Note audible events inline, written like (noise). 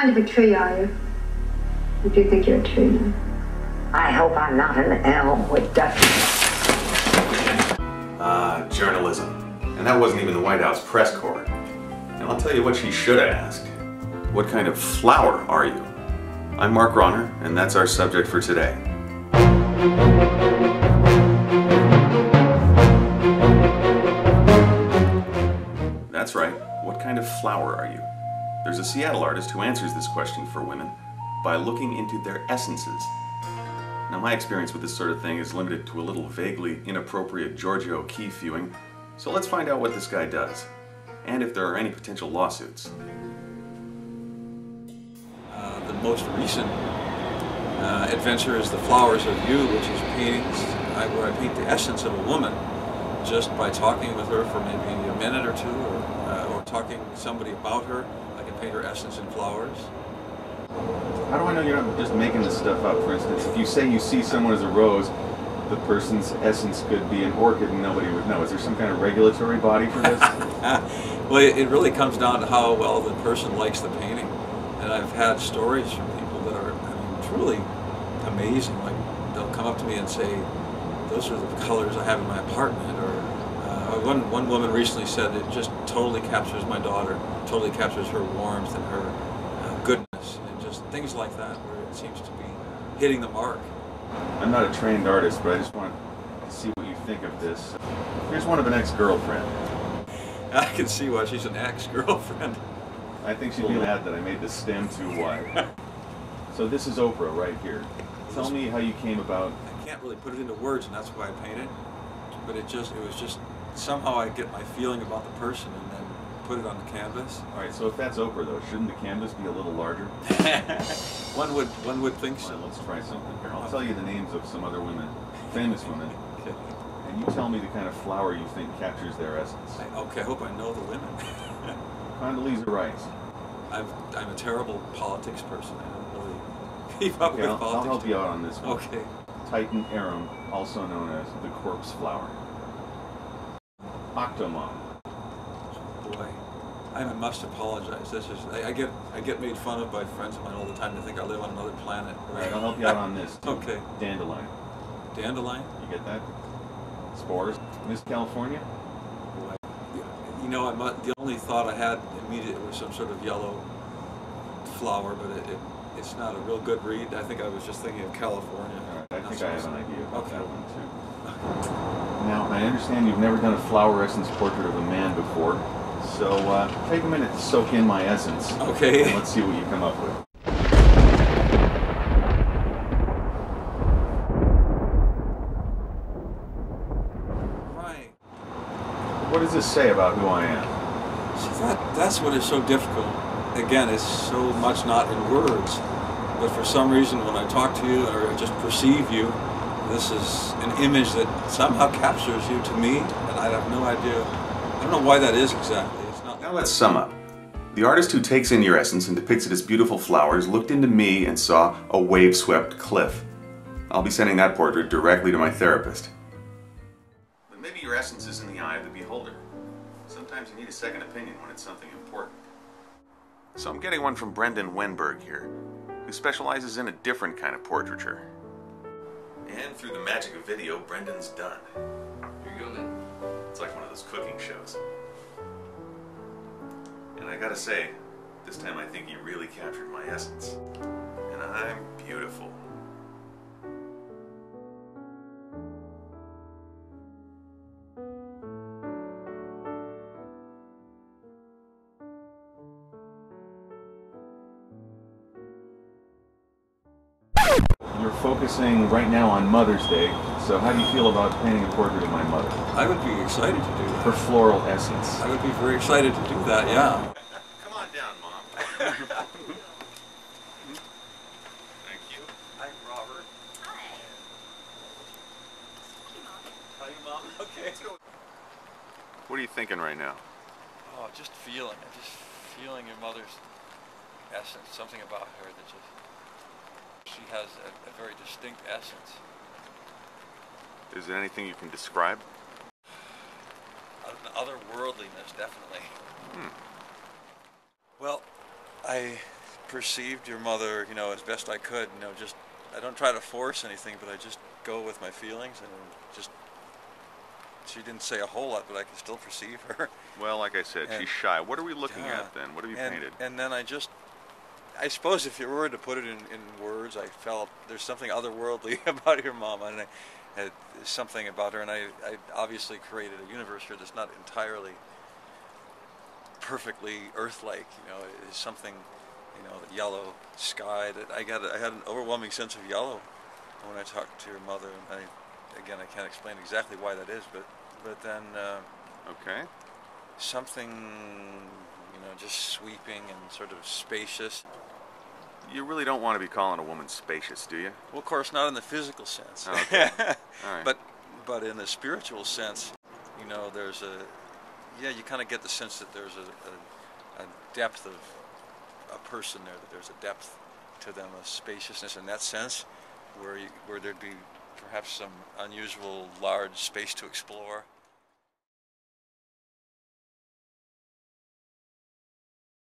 kind of a tree are you? If you think you're a tree now. I hope I'm not an elm with dust. Uh, journalism. And that wasn't even the White House press corps. And I'll tell you what she should have asked. What kind of flower are you? I'm Mark Rahner, and that's our subject for today. That's right. What kind of flower are you? There's a Seattle artist who answers this question for women by looking into their essences. Now, my experience with this sort of thing is limited to a little vaguely inappropriate Georgia O'Keeffe viewing, so let's find out what this guy does, and if there are any potential lawsuits. Uh, the most recent uh, adventure is The Flowers of You, which is paintings where I paint the essence of a woman just by talking with her for maybe a minute or two, or, uh, or talking somebody about her. Can paint her essence in flowers. How do I know you're not just making this stuff up? For instance, if you say you see someone as a rose, the person's essence could be an orchid and nobody would know. Is there some kind of regulatory body for this? (laughs) well, it, really comes down to how well the person likes the painting. And I've had stories from people that are, I mean, truly amazing. Like, they'll come up to me and say, those are the colors I have in my apartment. Or one, one woman recently said, it just totally captures my daughter, totally captures her warmth and her uh, goodness, and just things like that, where it seems to be hitting the mark. I'm not a trained artist, but I just want to see what you think of this. Here's one of an ex-girlfriend. (laughs) I can see why she's an ex-girlfriend. I think she'd be mad that I made the stem too wide. (laughs) so this is Oprah right here. Tell me how you came about. I can't really put it into words, and that's why I paint it. But it just, it was just somehow I get my feeling about the person and then put it on the canvas. All right, so if that's Oprah though, shouldn't the canvas be a little larger? (laughs) one would, one would think so. Let's try something here. I'll tell you the names of some other women, famous women, Okay. and you tell me the kind of flower you think captures their essence. I, okay, I hope I know the women. (laughs) Condoleezza Rice. I'm, I'm a terrible politics person. I don't really keep up Okay, with I'll, I'll help you out on this one. Okay. Titan arum, also known as the corpse flower. Octomom. Boy, I must apologize. This is I, I get I get made fun of by friends of mine all the time. They think I live on another planet. All right, I'll help you out on this. too. Okay. Dandelion. Dandelion. You get that? Spores. Miss California. Boy, you know, I mu the only thought I had immediately was some sort of yellow flower, but it, it it's not a real good read. I think I was just thinking of California. Right, I think I have an idea about Okay. that one too. (laughs) Now, I understand you've never done a flower essence portrait of a man before, so uh, take a minute to soak in my essence. Okay. And let's see what you come up with. Right. What does this say about who I am? See, that, that's what is so difficult. Again, it's so much not in words. But for some reason, when I talk to you or just perceive you, this is an image that somehow captures you to me, and I have no idea. I don't know why that is exactly. It's not. Now let's sum up. The artist who takes in your essence and depicts it as beautiful flowers looked into me and saw a wave-swept cliff. I'll be sending that portrait directly to my therapist. But maybe your essence is in the eye of the beholder. Sometimes you need a second opinion when it's something important. So I'm getting one from Brendan Wenberg here, who specializes in a different kind of portraiture. And through the magic of video, Brendan's done. Here you go, man. It's like one of those cooking shows. And I gotta say, this time I think he really captured my essence. And I'm beautiful. You're focusing right now on Mother's Day, so how do you feel about painting a portrait of my mother? I would be excited to do that. Her floral essence. I would be very excited to do that. Yeah. Come on down, Mom. (laughs) Thank you. Hi, Robert. Hi. Hi, Mom. Okay. What are you thinking right now? Oh, just feeling it. Just feeling your mother's essence. Something about her that just. She has a, a very distinct essence. Is there anything you can describe? An otherworldliness, definitely. Hmm. Well, I perceived your mother, you know, as best I could. You know, just I don't try to force anything, but I just go with my feelings and just. She didn't say a whole lot, but I can still perceive her. Well, like I said, (laughs) And- she's shy. What are we looking at then? What have you and, painted? And then I just, I suppose if you were to put it in, in words, I felt there's something otherworldly (laughs) about your mom, and I, had something about her, and I, I obviously created a universe here that's not entirely perfectly Earth-like. You know, it's something, you know, the yellow sky that I got. I had an overwhelming sense of yellow when I talked to your mother. And I, again, I can't explain exactly why that is, but but then. Uh, okay. Something you know just sweeping and sort of spacious You really don't want to be calling a woman spacious, do you? well of course not in the physical sense Oh, okay. (laughs) All right. but but in the spiritual sense you know there's a yeah you kind of get the sense that there's a, a, a depth of a person there that there's a depth to them a spaciousness in that sense where you, where there'd be perhaps some unusual large space to explore